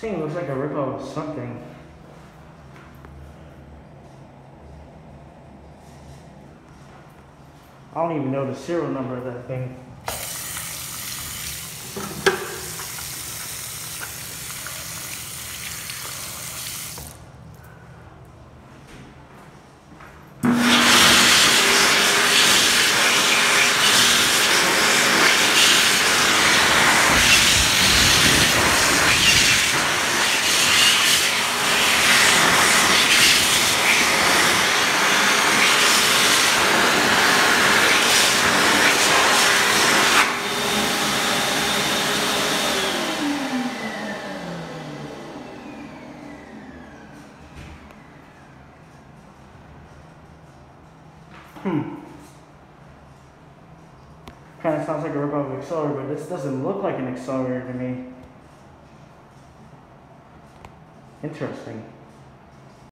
This thing looks like a ripoff of something. I don't even know the serial number of that thing. Hmm. Kind of sounds like a ripoff of Xlerator, but this doesn't look like an Xlerator to me. Interesting.